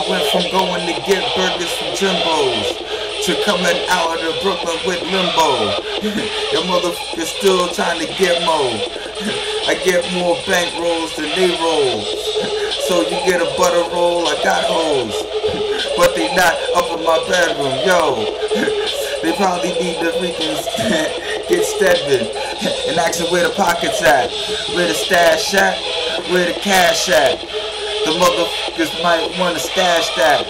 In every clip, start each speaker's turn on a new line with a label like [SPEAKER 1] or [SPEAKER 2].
[SPEAKER 1] I went from going to get burgers from Jimbo's to coming out of Brooklyn with limbo. Your motherfucker still trying to get more. I get more bank rolls than they roll. So you get a butter roll, I got holes. But they not up in my bedroom, yo. They probably need the freaking get Stedman and asking where the pockets at, where the stash at, where the cash at. The motherfuckers might want to stash that.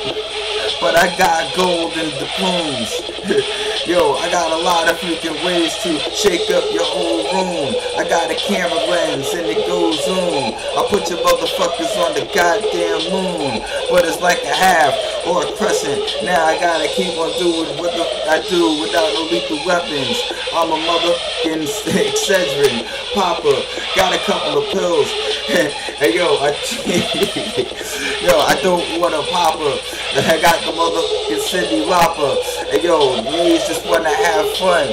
[SPEAKER 1] But I got gold in the plumes. Yo, I got a lot of freaking ways to shake up your whole room. I got a camera lens and it goes zoom. I put your motherfuckers on the goddamn moon. But it's like a half or a crescent. Now I gotta keep on doing what the I do without no lethal weapons. I'm a motherfucking Excedrin. Papa, got a couple of pills. hey yo, I yo, I don't want a popper. I got the motherfucking Cyndi Lauper. Hey yo, ladies just wanna have fun.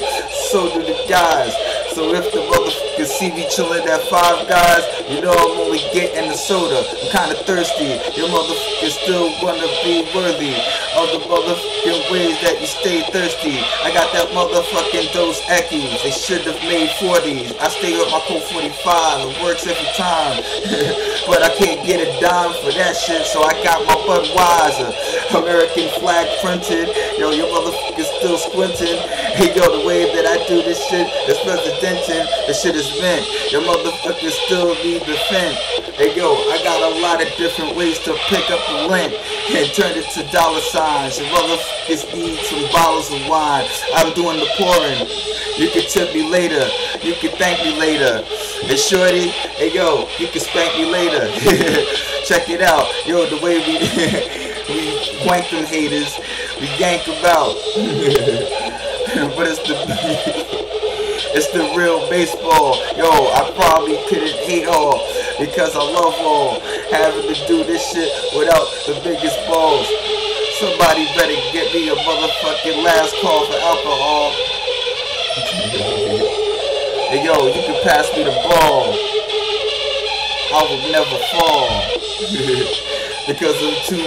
[SPEAKER 1] So do the guys. So if the motherfuckers see me chillin' at Five Guys, you know I'm only getting the soda. I'm kinda thirsty. Your motherfuckers still wanna be worthy of the motherfucking ways that you stay thirsty. I got that motherfucking Dos Equis. They should have made 40s. I stay with my Colt 45. It works every time. but I can't get a dime for that shit, so I got my Budweiser. American flag printed. Yo, your motherfuckers still squinting. Hey, yo, the way that I do this shit is presidential. The shit is meant. Your motherfuckers still need the fin. Hey, yo, I got a lot of different ways to pick up the lint and turn it to dollar signs. Your motherfuckers need some bottles of wine. I'm doing the pouring. You can tip me later. You can thank me later. And shorty, hey yo, you can spank me later. Check it out. Yo, the way we we wank them haters, we yank them out. but it's the it's the real baseball. Yo, I probably couldn't hate all because I love all. Having to do this shit without the biggest balls. Somebody better get me a motherfucking last call for alcohol. Hey yo, you can pass me the ball. I will never fall. because I'm too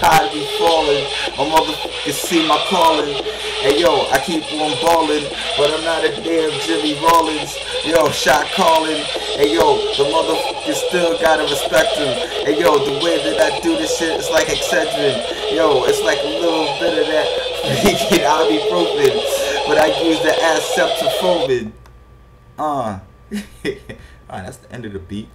[SPEAKER 1] high be falling. My motherfuckers see my calling. Hey yo, I keep on balling, but I'm not a damn Jimmy Rollins. Yo, shot calling. Hey yo, the motherfuckers still gotta respect him. Hey yo, the way that I do this shit is like Excedrin. Yo, it's like a little bit of that freaking ibuprofen, but I use the acetaminophen. Uh. Alright, that's the end of the beat.